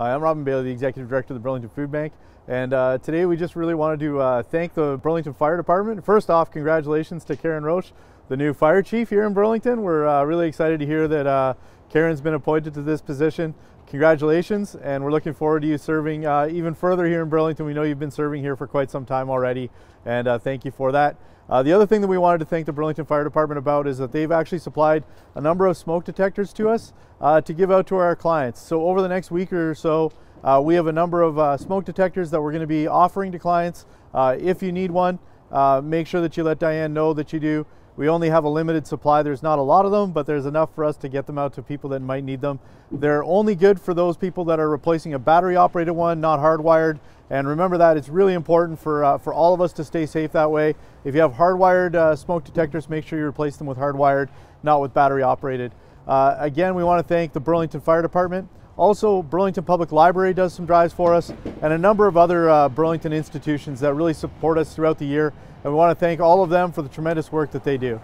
I'm Robin Bailey, the Executive Director of the Burlington Food Bank. And uh, today we just really wanted to uh, thank the Burlington Fire Department. First off, congratulations to Karen Roche, the new fire chief here in Burlington. We're uh, really excited to hear that uh, Karen's been appointed to this position. Congratulations, and we're looking forward to you serving uh, even further here in Burlington. We know you've been serving here for quite some time already, and uh, thank you for that. Uh, the other thing that we wanted to thank the Burlington Fire Department about is that they've actually supplied a number of smoke detectors to us uh, to give out to our clients. So over the next week or so, uh, we have a number of uh, smoke detectors that we're going to be offering to clients. If you need one, make sure that you let Diane know that you do. We only have a limited supply. There's not a lot of them, but there's enough for us to get them out to people that might need them. They're only good for those people that are replacing a battery operated one, not hardwired. And remember that it's really important for, uh, for all of us to stay safe that way. If you have hardwired uh, smoke detectors, make sure you replace them with hardwired, not with battery operated. Uh, again, we want to thank the Burlington Fire Department. Also, Burlington Public Library does some drives for us, and a number of other uh, Burlington institutions that really support us throughout the year. And we want to thank all of them for the tremendous work that they do.